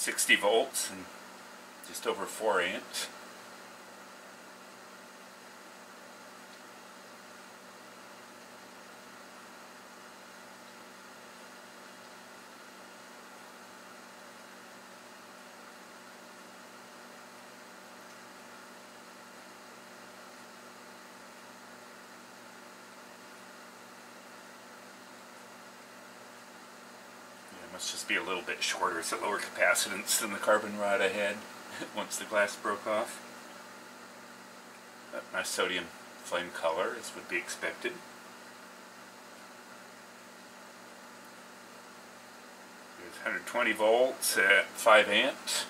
60 volts and just over 4 amps. Must just be a little bit shorter. It's a lower capacitance than the carbon rod I had once the glass broke off. Uh, but nice sodium flame color, as would be expected. There's 120 volts at 5 amps.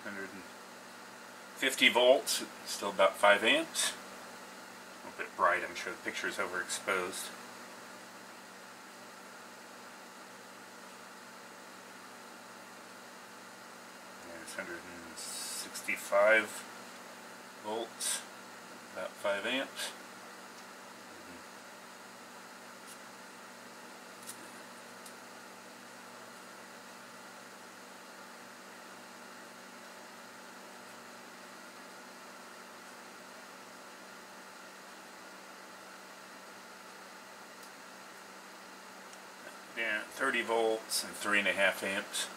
Yeah, 150 volts, still about 5 amps. A little bit bright, I'm sure the picture is overexposed. There's 165 volts, about 5 amps. Yeah, 30 volts and 3.5 amps.